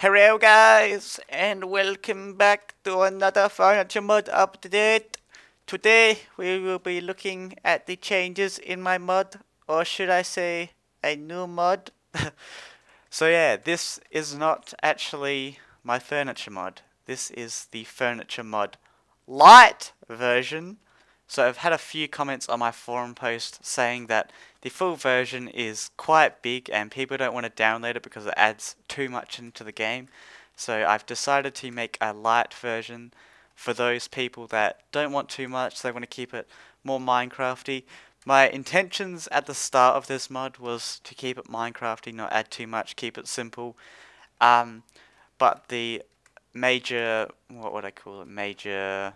Hello guys and welcome back to another furniture mod update. Today we will be looking at the changes in my mod or should I say a new mod. so yeah this is not actually my furniture mod. This is the furniture mod Lite version. So I've had a few comments on my forum post saying that the full version is quite big and people don't want to download it because it adds too much into the game. So I've decided to make a Lite version for those people that don't want too much, they want to keep it more Minecrafty. My intentions at the start of this mod was to keep it Minecrafty, not add too much, keep it simple. Um, but the major, what would I call it, major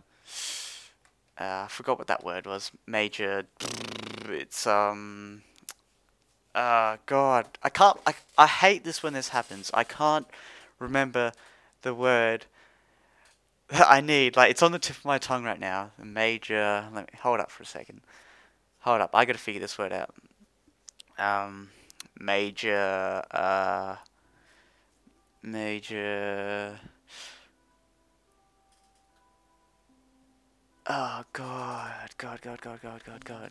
uh, I forgot what that word was. Major. It's um. Uh, God, I can't. I I hate this when this happens. I can't remember the word that I need. Like it's on the tip of my tongue right now. Major. Let me hold up for a second. Hold up. I gotta figure this word out. Um, major. Uh, major. Oh god, god, god, god, god, god, god.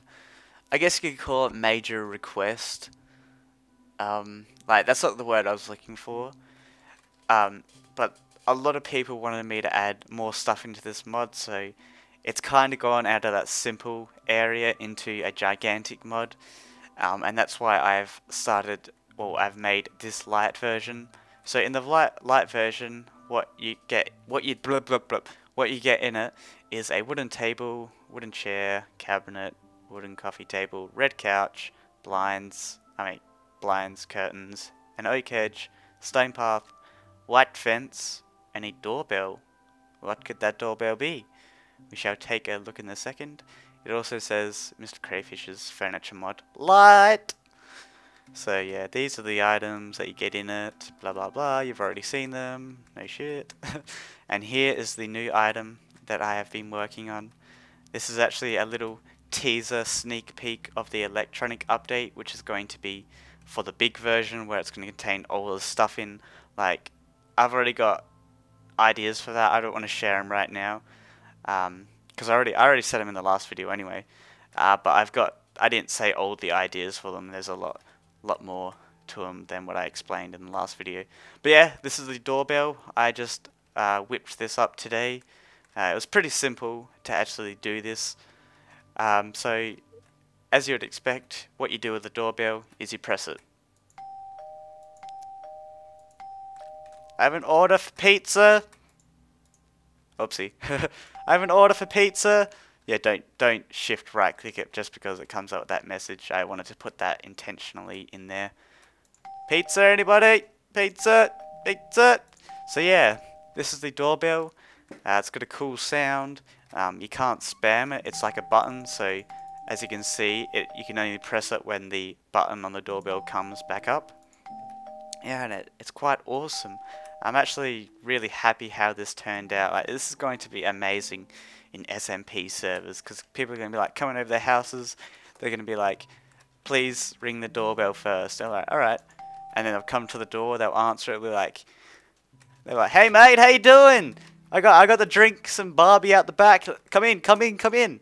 I guess you could call it major request. Um, like that's not the word I was looking for. Um, but a lot of people wanted me to add more stuff into this mod, so it's kind of gone out of that simple area into a gigantic mod. Um, and that's why I've started, well, I've made this Lite version. So in the Lite Lite version, what you get, what you blah blah blah, what you get in it is a wooden table, wooden chair, cabinet, wooden coffee table, red couch, blinds, I mean blinds, curtains, an oak hedge, stone path, white fence, and a doorbell. What could that doorbell be? We shall take a look in a second. It also says Mr. Crayfish's furniture mod Lite. So yeah, these are the items that you get in it, blah blah blah, you've already seen them, no shit. and here is the new item that I have been working on. This is actually a little teaser sneak peek of the electronic update which is going to be for the big version where it's going to contain all the stuff in. Like I've already got ideas for that. I don't want to share them right now because um, I already I already said them in the last video anyway. Uh, but I've got I didn't say all the ideas for them. There's a lot lot more to them than what I explained in the last video but yeah this is the doorbell I just uh, whipped this up today uh, it was pretty simple to actually do this. Um, so, as you would expect, what you do with the doorbell is you press it. I have an order for pizza. Oopsie. I have an order for pizza. Yeah, don't don't shift right click it just because it comes up with that message. I wanted to put that intentionally in there. Pizza, anybody? Pizza, pizza. So yeah, this is the doorbell. Uh, it's got a cool sound. Um, you can't spam it. It's like a button, so as you can see, it, you can only press it when the button on the doorbell comes back up. Yeah, and it, it's quite awesome. I'm actually really happy how this turned out. Like, this is going to be amazing in SMP servers because people are going to be like coming over their houses. They're going to be like, please ring the doorbell first. They're like, alright. And then they'll come to the door, they'll answer it, we're like, they're like, hey mate, how you doing? I got I got the drinks and Barbie out the back. Come in, come in, come in.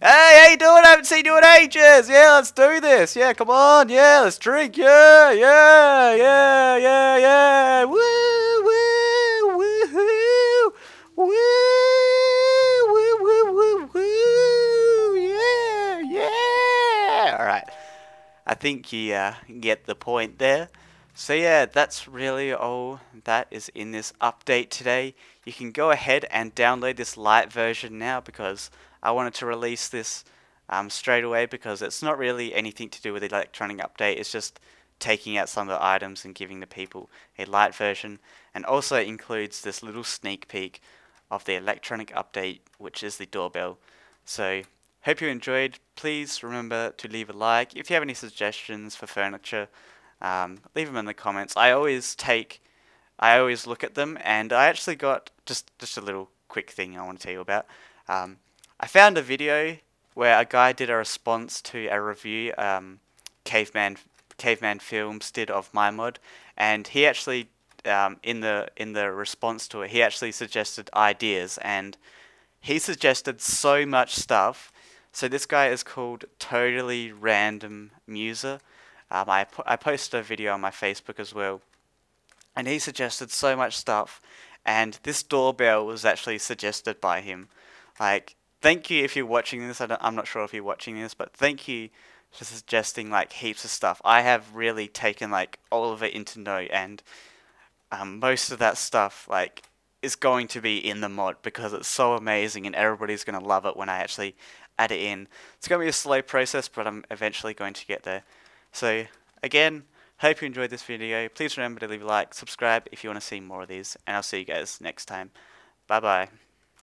Hey, how you doing? I haven't seen you in ages. Yeah, let's do this. Yeah, come on. Yeah, let's drink. Yeah, yeah, yeah, yeah, yeah. Woo, woo, woo, woo, woo, woo, woo. Yeah, yeah. All right. I think you uh, get the point there. So yeah, that's really all that is in this update today. You can go ahead and download this Lite version now because I wanted to release this um, straight away because it's not really anything to do with the electronic update. It's just taking out some of the items and giving the people a light version and also includes this little sneak peek of the electronic update which is the doorbell. So hope you enjoyed. Please remember to leave a like. If you have any suggestions for furniture um, leave them in the comments. I always take, I always look at them, and I actually got just just a little quick thing I want to tell you about. Um, I found a video where a guy did a response to a review um, Caveman Caveman Films did of my mod, and he actually um, in the in the response to it, he actually suggested ideas, and he suggested so much stuff. So this guy is called Totally Random Muser. Um, I po- I posted a video on my Facebook as well, and he suggested so much stuff. And this doorbell was actually suggested by him. Like, thank you if you're watching this. I am not sure if you're watching this, but thank you for suggesting like heaps of stuff. I have really taken like all of it into note, and um, most of that stuff like is going to be in the mod because it's so amazing, and everybody's gonna love it when I actually add it in. It's gonna be a slow process, but I'm eventually going to get there. So again, hope you enjoyed this video. Please remember to leave a like, subscribe if you want to see more of these, and I'll see you guys next time. Bye bye.